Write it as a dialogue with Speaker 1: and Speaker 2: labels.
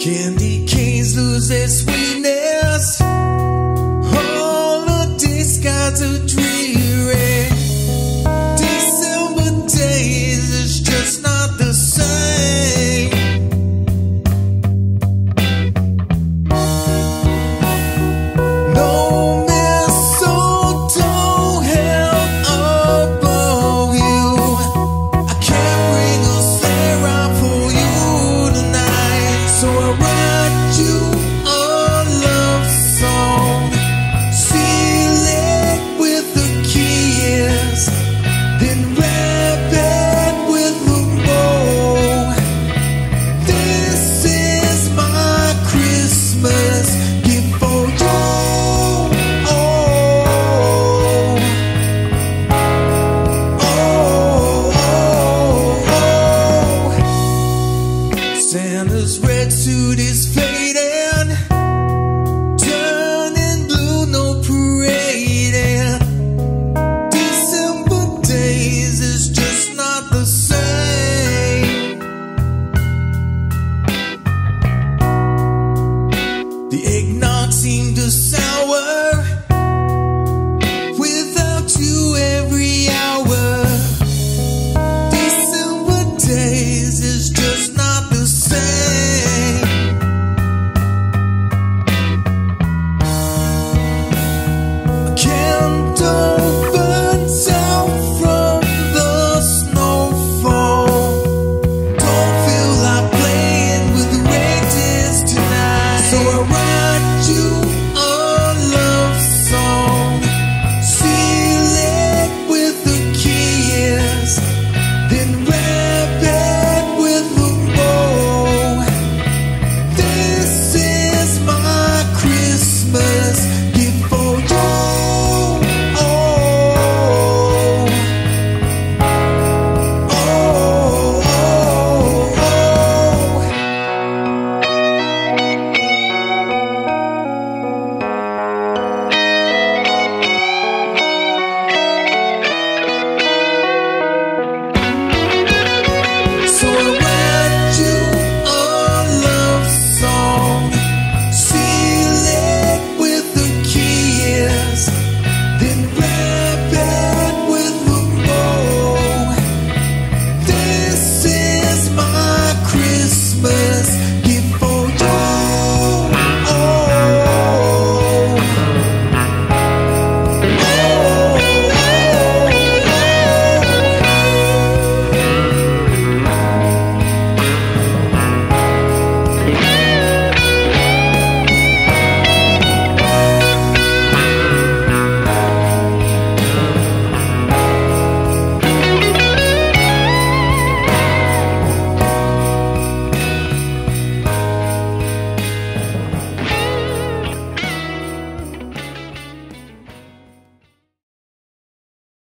Speaker 1: Candy canes lose their sweetness. All the discards are you